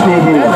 school move.